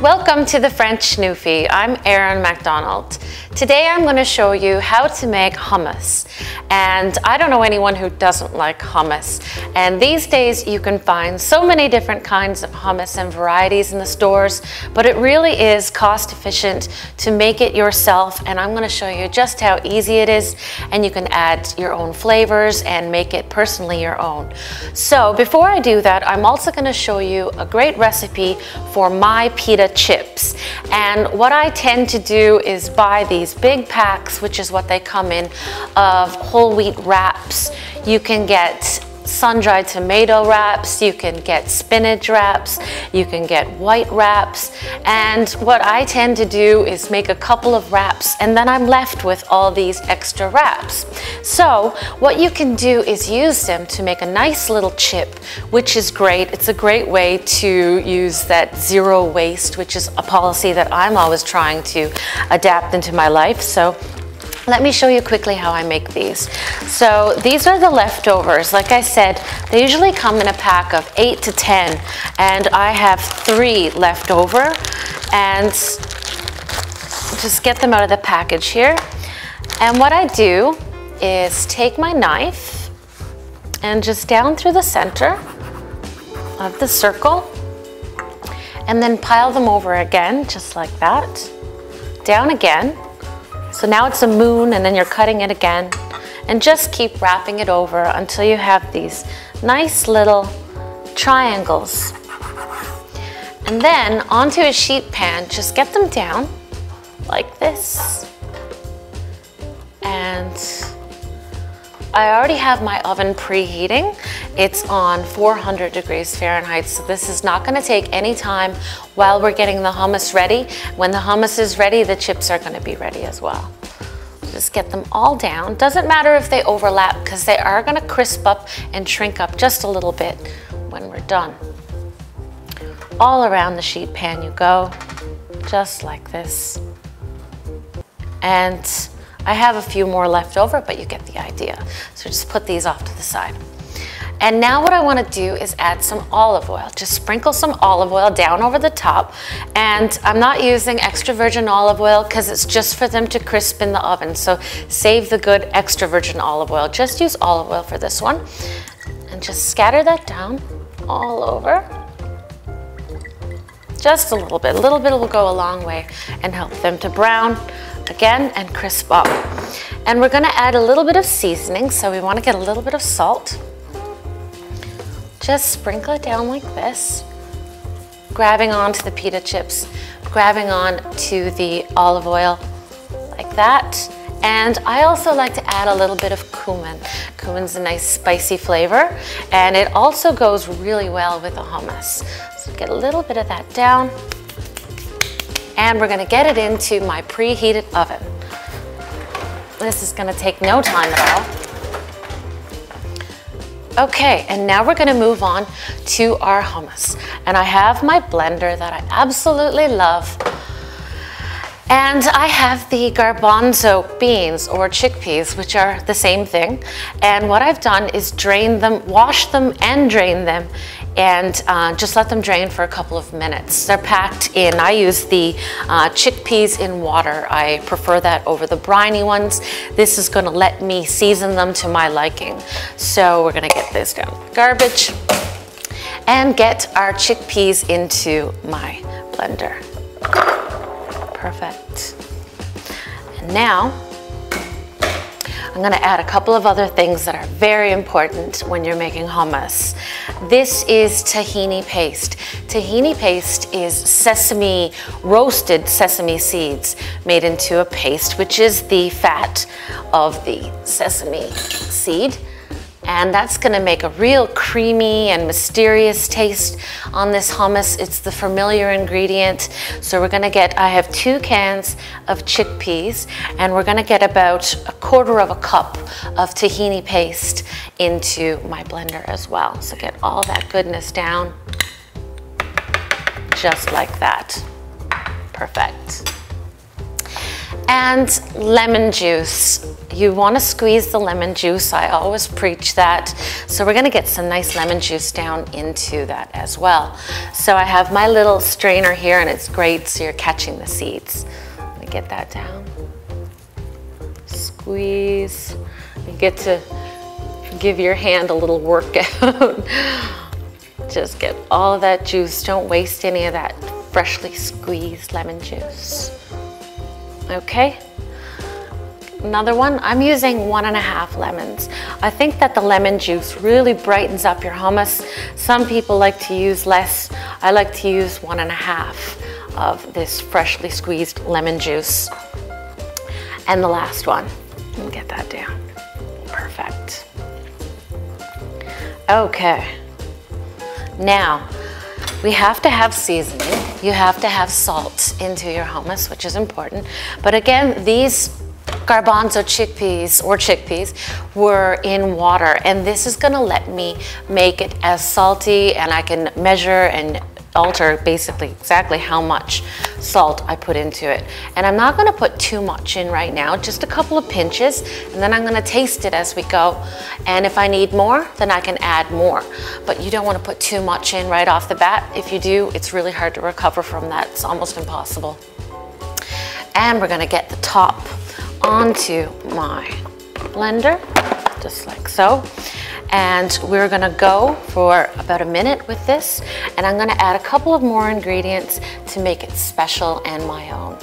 Welcome to the French Newfy. I'm Erin MacDonald. Today I'm going to show you how to make hummus. And I don't know anyone who doesn't like hummus. And these days you can find so many different kinds of hummus and varieties in the stores, but it really is cost efficient to make it yourself. And I'm going to show you just how easy it is. And you can add your own flavors and make it personally your own. So before I do that, I'm also going to show you a great recipe for my pita chips. And what I tend to do is buy these big packs, which is what they come in, of whole wheat wraps. You can get sun-dried tomato wraps, you can get spinach wraps, you can get white wraps. And what I tend to do is make a couple of wraps and then I'm left with all these extra wraps. So what you can do is use them to make a nice little chip, which is great. It's a great way to use that zero waste, which is a policy that I'm always trying to adapt into my life. So let me show you quickly how I make these. So these are the leftovers. Like I said, they usually come in a pack of eight to 10 and I have three left over and just get them out of the package here. And what I do is take my knife and just down through the center of the circle and then pile them over again, just like that. Down again so now it's a moon and then you're cutting it again and just keep wrapping it over until you have these nice little triangles. And then onto a sheet pan, just get them down like this. And I already have my oven preheating. It's on 400 degrees Fahrenheit, so this is not gonna take any time while we're getting the hummus ready. When the hummus is ready, the chips are gonna be ready as well. Just get them all down. Doesn't matter if they overlap because they are gonna crisp up and shrink up just a little bit when we're done. All around the sheet pan you go, just like this. And I have a few more left over, but you get the idea. So just put these off to the side. And now what I wanna do is add some olive oil. Just sprinkle some olive oil down over the top. And I'm not using extra virgin olive oil because it's just for them to crisp in the oven. So save the good extra virgin olive oil. Just use olive oil for this one. And just scatter that down all over. Just a little bit. A little bit will go a long way and help them to brown again and crisp up. And we're gonna add a little bit of seasoning, so we wanna get a little bit of salt. Just sprinkle it down like this, grabbing onto the pita chips, grabbing on to the olive oil like that. And I also like to add a little bit of cumin. Cumin's a nice spicy flavor, and it also goes really well with the hummus. So get a little bit of that down and we're gonna get it into my preheated oven. This is gonna take no time at all. Okay, and now we're gonna move on to our hummus. And I have my blender that I absolutely love. And I have the garbanzo beans or chickpeas, which are the same thing. And what I've done is drain them, wash them and drain them and uh, just let them drain for a couple of minutes. They're packed in, I use the uh, chickpeas in water. I prefer that over the briny ones. This is gonna let me season them to my liking. So we're gonna get this down garbage and get our chickpeas into my blender. Perfect. And now, I'm gonna add a couple of other things that are very important when you're making hummus. This is tahini paste. Tahini paste is sesame, roasted sesame seeds made into a paste, which is the fat of the sesame seed and that's gonna make a real creamy and mysterious taste on this hummus. It's the familiar ingredient. So we're gonna get, I have two cans of chickpeas and we're gonna get about a quarter of a cup of tahini paste into my blender as well. So get all that goodness down just like that. Perfect. And lemon juice. You wanna squeeze the lemon juice. I always preach that. So we're gonna get some nice lemon juice down into that as well. So I have my little strainer here and it's great so you're catching the seeds. Let me get that down. Squeeze. You get to give your hand a little workout. Just get all of that juice. Don't waste any of that freshly squeezed lemon juice. Okay. Another one, I'm using one and a half lemons. I think that the lemon juice really brightens up your hummus. Some people like to use less. I like to use one and a half of this freshly squeezed lemon juice. And the last one, get that down. Perfect. Okay. Now, we have to have seasoning. You have to have salt into your hummus, which is important. But again, these garbanzo chickpeas or chickpeas were in water and this is gonna let me make it as salty and I can measure and alter basically exactly how much salt I put into it. And I'm not gonna put too much in right now, just a couple of pinches, and then I'm gonna taste it as we go. And if I need more, then I can add more. But you don't wanna put too much in right off the bat. If you do, it's really hard to recover from that. It's almost impossible. And we're gonna get the top onto my blender, just like so. And we're gonna go for about a minute with this, and I'm gonna add a couple of more ingredients to make it special and my own.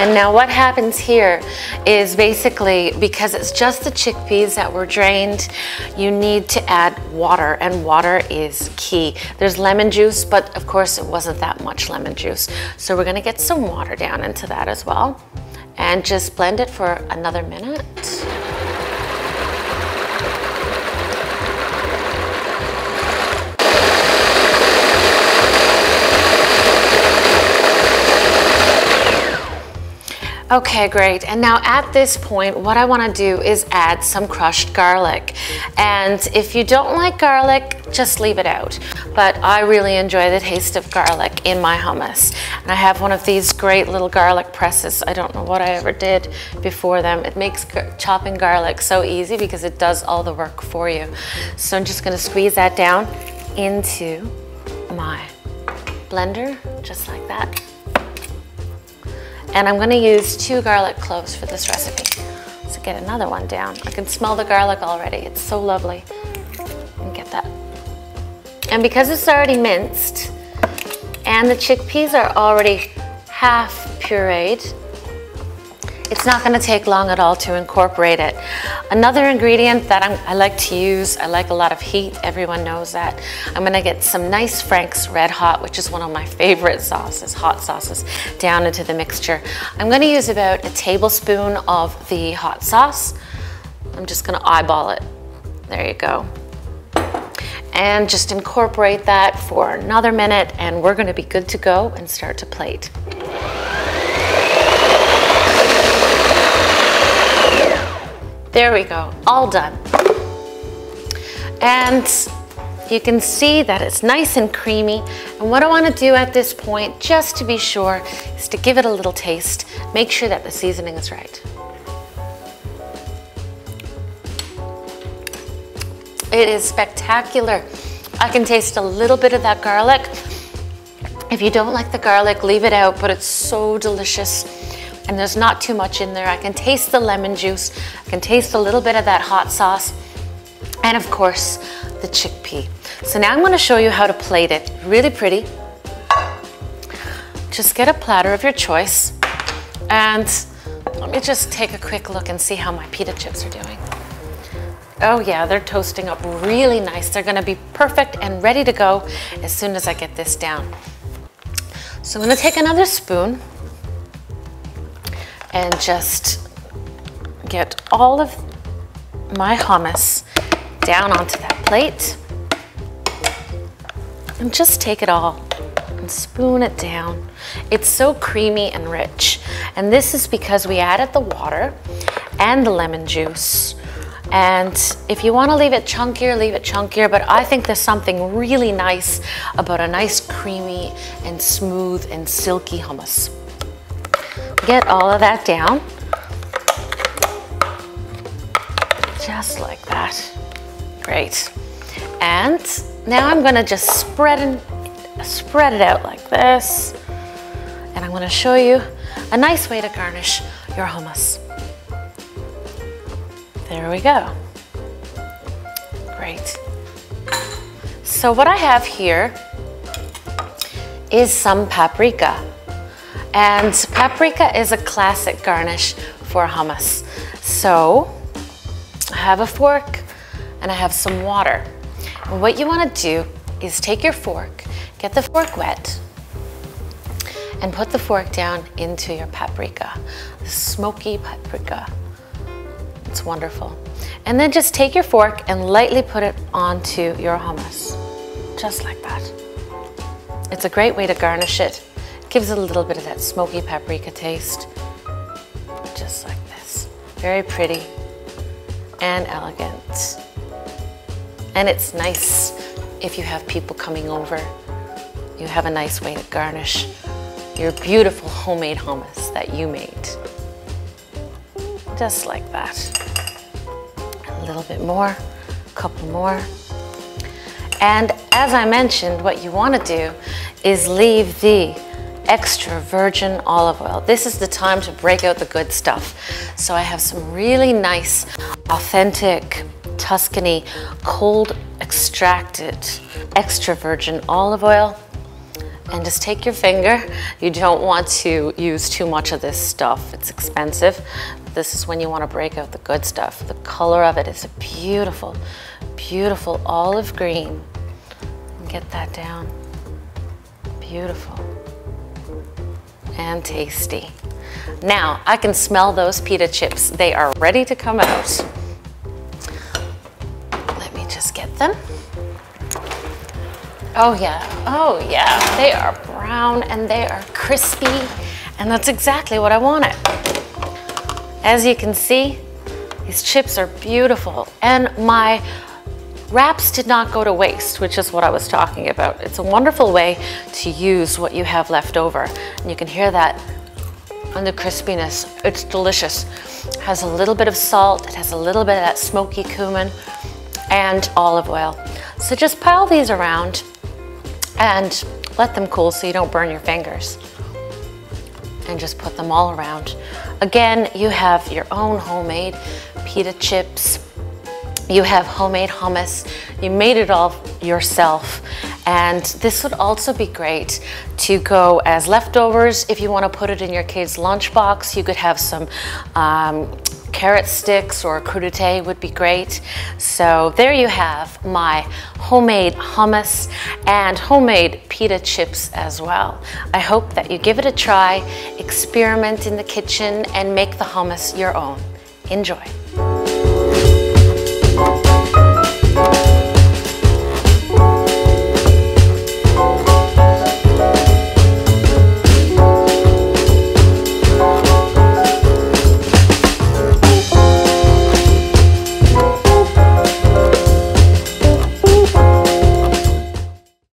And now what happens here is basically because it's just the chickpeas that were drained, you need to add water and water is key. There's lemon juice, but of course it wasn't that much lemon juice. So we're gonna get some water down into that as well and just blend it for another minute. Okay, great. And now at this point, what I wanna do is add some crushed garlic. And if you don't like garlic, just leave it out. But I really enjoy the taste of garlic in my hummus. And I have one of these great little garlic presses. I don't know what I ever did before them. It makes chopping garlic so easy because it does all the work for you. So I'm just gonna squeeze that down into my blender, just like that. And I'm gonna use two garlic cloves for this recipe. So get another one down. I can smell the garlic already. It's so lovely. And get that. And because it's already minced and the chickpeas are already half pureed, it's not gonna take long at all to incorporate it. Another ingredient that I'm, i like to use, I like a lot of heat, everyone knows that. I'm gonna get some nice Frank's Red Hot, which is one of my favorite sauces, hot sauces, down into the mixture. I'm gonna use about a tablespoon of the hot sauce. I'm just gonna eyeball it. There you go. And just incorporate that for another minute and we're gonna be good to go and start to plate. There we go, all done. And you can see that it's nice and creamy. And what I wanna do at this point, just to be sure, is to give it a little taste. Make sure that the seasoning is right. It is spectacular. I can taste a little bit of that garlic. If you don't like the garlic, leave it out, but it's so delicious and there's not too much in there. I can taste the lemon juice, I can taste a little bit of that hot sauce, and of course, the chickpea. So now I'm gonna show you how to plate it. Really pretty. Just get a platter of your choice, and let me just take a quick look and see how my pita chips are doing. Oh yeah, they're toasting up really nice. They're gonna be perfect and ready to go as soon as I get this down. So I'm gonna take another spoon and just get all of my hummus down onto that plate and just take it all and spoon it down. It's so creamy and rich. And this is because we added the water and the lemon juice. And if you wanna leave it chunkier, leave it chunkier, but I think there's something really nice about a nice creamy and smooth and silky hummus. Get all of that down. Just like that. Great. And now I'm gonna just spread, and, spread it out like this. And I'm gonna show you a nice way to garnish your hummus. There we go. Great. So what I have here is some paprika. And paprika is a classic garnish for hummus. So I have a fork and I have some water. And what you wanna do is take your fork, get the fork wet, and put the fork down into your paprika, smoky paprika. It's wonderful. And then just take your fork and lightly put it onto your hummus, just like that. It's a great way to garnish it. Gives it a little bit of that smoky paprika taste, just like this. Very pretty and elegant. And it's nice if you have people coming over. You have a nice way to garnish your beautiful homemade hummus that you made. Just like that. A little bit more, a couple more. And as I mentioned, what you want to do is leave the extra virgin olive oil. This is the time to break out the good stuff. So I have some really nice, authentic Tuscany cold extracted extra virgin olive oil and just take your finger. You don't want to use too much of this stuff. It's expensive. This is when you want to break out the good stuff. The color of it is a beautiful, beautiful olive green. Get that down. Beautiful and tasty. Now, I can smell those pita chips. They are ready to come out. Let me just get them. Oh yeah, oh yeah, they are brown and they are crispy and that's exactly what I wanted. As you can see, these chips are beautiful and my wraps did not go to waste, which is what I was talking about. It's a wonderful way to use what you have left over. And you can hear that on the crispiness. It's delicious. It has a little bit of salt, it has a little bit of that smoky cumin and olive oil. So just pile these around and let them cool so you don't burn your fingers. And just put them all around. Again, you have your own homemade pita chips. You have homemade hummus. You made it all yourself. And this would also be great to go as leftovers. If you want to put it in your kid's lunchbox, you could have some um, carrot sticks or crudité would be great. So there you have my homemade hummus and homemade pita chips as well. I hope that you give it a try, experiment in the kitchen and make the hummus your own. Enjoy.